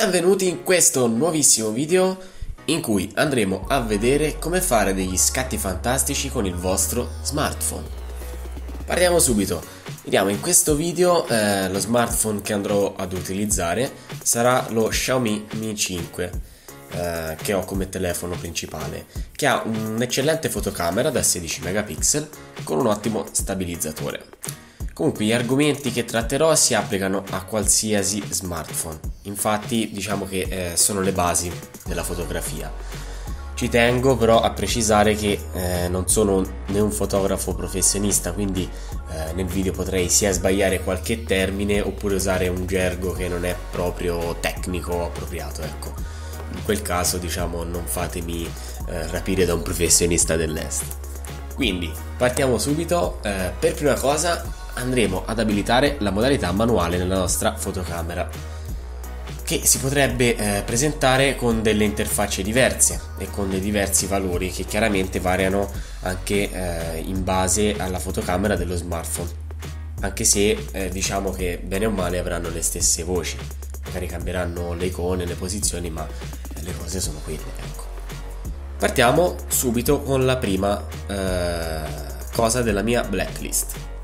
Benvenuti in questo nuovissimo video in cui andremo a vedere come fare degli scatti fantastici con il vostro smartphone. Partiamo subito. Vediamo in questo video eh, lo smartphone che andrò ad utilizzare sarà lo Xiaomi Mi 5 eh, che ho come telefono principale che ha un'eccellente fotocamera da 16 megapixel con un ottimo stabilizzatore. Comunque gli argomenti che tratterò si applicano a qualsiasi smartphone, infatti diciamo che eh, sono le basi della fotografia. Ci tengo però a precisare che eh, non sono né un fotografo professionista, quindi eh, nel video potrei sia sbagliare qualche termine oppure usare un gergo che non è proprio tecnico appropriato, ecco. In quel caso diciamo non fatemi eh, rapire da un professionista dell'est. Quindi partiamo subito, eh, per prima cosa andremo ad abilitare la modalità manuale nella nostra fotocamera che si potrebbe eh, presentare con delle interfacce diverse e con dei diversi valori che chiaramente variano anche eh, in base alla fotocamera dello smartphone anche se eh, diciamo che bene o male avranno le stesse voci magari cambieranno le icone, le posizioni ma le cose sono quelle ecco. partiamo subito con la prima eh, cosa della mia blacklist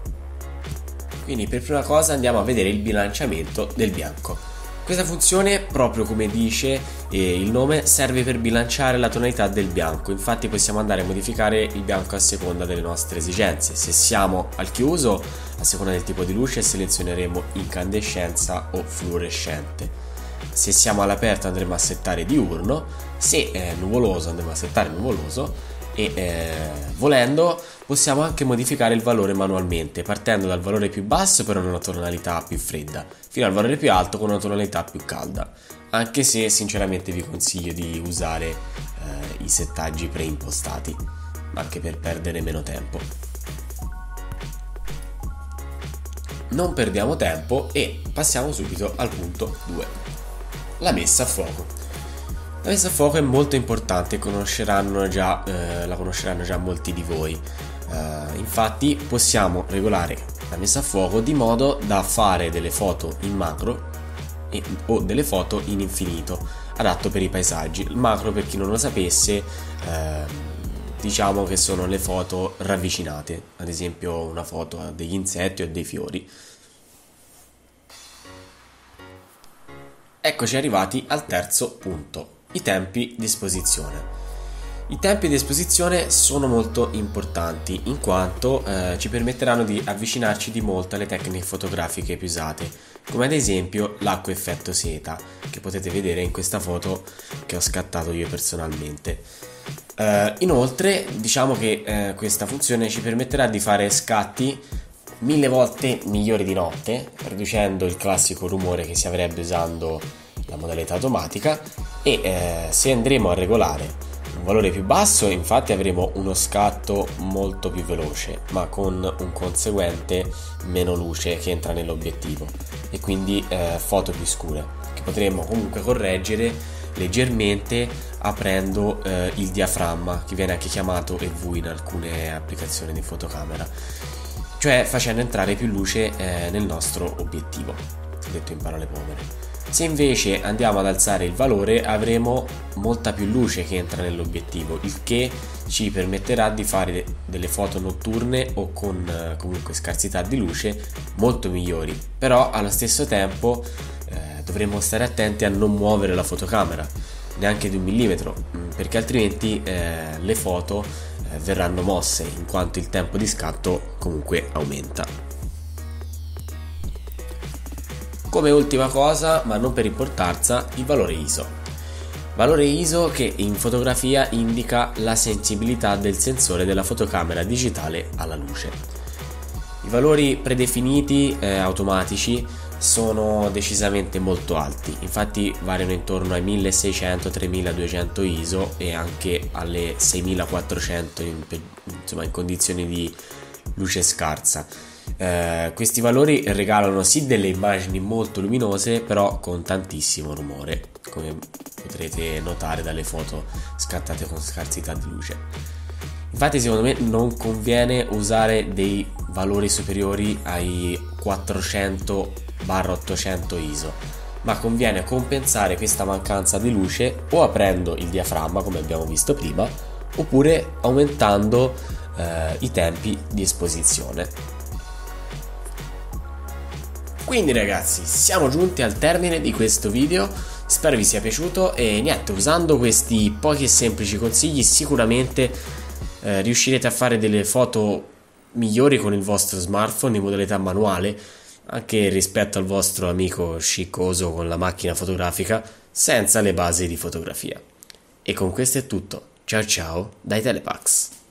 quindi per prima cosa andiamo a vedere il bilanciamento del bianco. Questa funzione, proprio come dice eh, il nome, serve per bilanciare la tonalità del bianco, infatti possiamo andare a modificare il bianco a seconda delle nostre esigenze. Se siamo al chiuso, a seconda del tipo di luce, selezioneremo incandescenza o fluorescente. Se siamo all'aperto andremo a settare diurno, se è nuvoloso andremo a settare nuvoloso e eh, volendo possiamo anche modificare il valore manualmente partendo dal valore più basso per una tonalità più fredda fino al valore più alto con una tonalità più calda. Anche se sinceramente vi consiglio di usare eh, i settaggi preimpostati anche per perdere meno tempo. Non perdiamo tempo e passiamo subito al punto 2 la messa a fuoco la messa a fuoco è molto importante, conosceranno già, eh, la conosceranno già molti di voi. Uh, infatti possiamo regolare la messa a fuoco di modo da fare delle foto in macro e, o delle foto in infinito, adatto per i paesaggi. Il macro, per chi non lo sapesse, eh, diciamo che sono le foto ravvicinate, ad esempio una foto degli insetti o dei fiori. Eccoci arrivati al terzo punto i tempi di esposizione. I tempi di esposizione sono molto importanti in quanto eh, ci permetteranno di avvicinarci di molto alle tecniche fotografiche più usate, come ad esempio l'acqua effetto seta, che potete vedere in questa foto che ho scattato io personalmente. Uh, inoltre, diciamo che uh, questa funzione ci permetterà di fare scatti mille volte migliori di notte, riducendo il classico rumore che si avrebbe usando la modalità automatica e eh, se andremo a regolare un valore più basso infatti avremo uno scatto molto più veloce ma con un conseguente meno luce che entra nell'obiettivo. E quindi eh, foto più scure che potremo comunque correggere leggermente aprendo eh, il diaframma che viene anche chiamato EV in alcune applicazioni di fotocamera. Cioè facendo entrare più luce eh, nel nostro obiettivo detto in parole povere se invece andiamo ad alzare il valore avremo molta più luce che entra nell'obiettivo, il che ci permetterà di fare delle foto notturne o con eh, comunque scarsità di luce molto migliori. Però allo stesso tempo eh, dovremo stare attenti a non muovere la fotocamera neanche di un millimetro mm, perché altrimenti eh, le foto eh, verranno mosse in quanto il tempo di scatto comunque aumenta. Come ultima cosa, ma non per importanza, il valore ISO. Valore ISO che in fotografia indica la sensibilità del sensore della fotocamera digitale alla luce. I valori predefiniti eh, automatici sono decisamente molto alti, infatti variano intorno ai 1600-3200 ISO e anche alle 6400 in, insomma, in condizioni di luce scarsa eh, questi valori regalano sì delle immagini molto luminose, però con tantissimo rumore, come potrete notare dalle foto scattate con scarsità di luce. Infatti, secondo me, non conviene usare dei valori superiori ai 400-800 ISO, ma conviene compensare questa mancanza di luce o aprendo il diaframma come abbiamo visto prima oppure aumentando eh, i tempi di esposizione. Quindi ragazzi siamo giunti al termine di questo video, spero vi sia piaciuto e niente, usando questi pochi e semplici consigli sicuramente eh, riuscirete a fare delle foto migliori con il vostro smartphone in modalità manuale anche rispetto al vostro amico sciccoso con la macchina fotografica senza le basi di fotografia. E con questo è tutto. Ciao ciao dai Telepax.